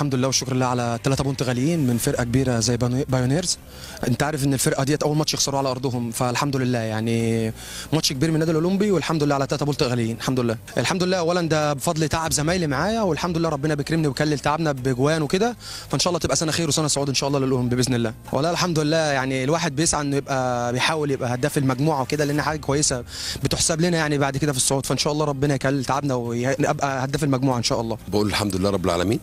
الحمد لله والشكر لله على ثلاثة point غاليين من فرقة كبيرة زي بايوني- بايونيرز. انت عارف إن الفرقة ديت أول ماتش يخسروا على أرضهم فالحمد لله. يعني ماتش كبير من النادي الأولمبي والحمد لله على ثلاثة point غاليين الحمد لله. الحمد لله اولا ده بفضل تعب زمايلي معايا والحمد لله ربنا بيكرمني ويكلل تعبنا بجوان وكده. فإن شاء الله تبقى سنة خير وسنة صعود إن شاء الله للأولمبي بإذن الله. والله الحمد لله يعني الواحد بيسعى إنه يبقى بيحاول يبقى هداف المجموعة وكده لأن حاجة كويسة بتحسب لنا يعني بعد كده في الصعود. فإن شاء الله ربنا يكلل تعبنا ويبقى هداف المجموعة إن شاء الله. بقول الحمد لله رب العالمين.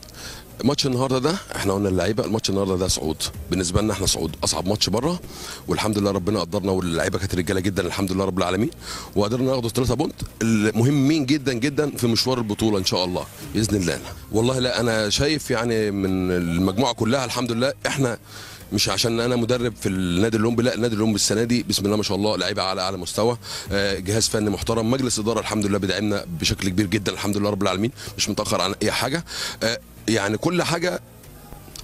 ماتش النهارده ده إحنا قلنا اللعيبه الماتش النهارده ده صعود. بالنسبة لنا إحنا صعود اصعب ماتش بره والحمد لله ربنا قدرنا واللعيبه كانت رجاله جدا الحمد لله رب العالمين. وقدرنا ناخد ثلاثة بونت المهمين جدا جدا في مشوار البطولة إن شاء الله بإذن الله. والله لا أنا شايف يعني من المجموعة كلها الحمد لله إحنا مش عشان أنا مدرب في النادي الاولمبي لا النادي الاولمبي السنة دي بسم الله ما شاء الله لعيبة على أعلى مستوى آه، جهاز فني محترم مجلس إدارة الحمد لله بيدعمنا بشكل كبير جدا الحمد لله رب العالمين مش متأخر عن أي حاجة. آه، يعني كل حاجة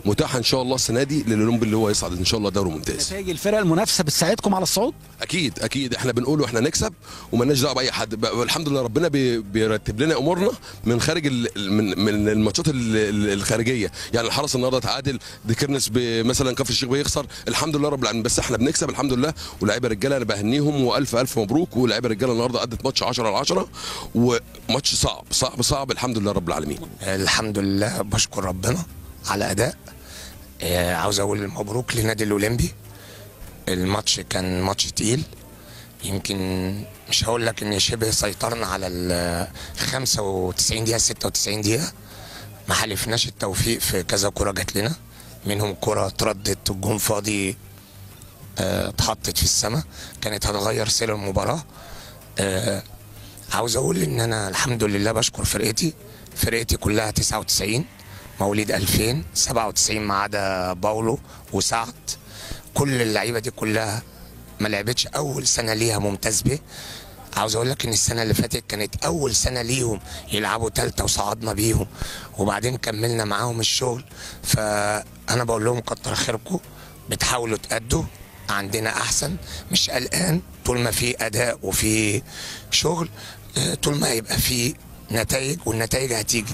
متاحة إن شاء الله السنة دي للأولمبي اللي هو يصعد. إن شاء الله دوري ممتاز. نتائج الفرق المنافسة بتساعدكم على الصعود؟ أكيد أكيد. إحنا بنقول إحنا نكسب ومالناش دعوة بأي حد. الحمد لله ربنا بي- بيرتب لنا أمورنا من خارج ال- من من الماتشات ال- ال- الخارجية. يعني الحرس النهارده تعادل دكرنس ب- مثلا كفر الشيخ بيخسر. الحمد لله رب العالمين. بس إحنا بنكسب الحمد لله. ولاعيبة رجالة أنا بهنيهم وألف ألف مبروك. ولاعيبة رجالة النهارده ادت ماتش 10 على 10 وماتش صعب صعب صعب. الحمد لله رب العالمين. الحمد لله. بشكر ربنا. على أداء. آه، عاوز أقول مبروك للنادي الأولمبي. الماتش كان ماتش تقيل. يمكن مش هقول لك إن شبه سيطرنا على ال 95 دقيقة 96 دقيقة. ما حلفناش التوفيق في كذا كرة جات لنا. منهم كرة اتردت الجون فاضي آه، اتحطت في السماء كانت هتغير سير المباراة. آه، عاوز أقول إن أنا الحمد لله بشكر فرقتي. فرقتي كلها 99 مواليد 2000 97 ما عدا باولو وسعد كل اللعيبة دي كلها ما لعبتش أول سنة ليها ممتاز به عاوز أقول لك إن السنة اللي فاتت كانت أول سنة ليهم يلعبوا تالتة وصعدنا بيهم وبعدين كملنا معاهم الشغل. فأنا بقول لهم كتر خيركم بتحاولوا تأدوا عندنا أحسن. مش قلقان طول ما في أداء وفي شغل آه، طول ما يبقى في نتائج والنتائج هتيجي.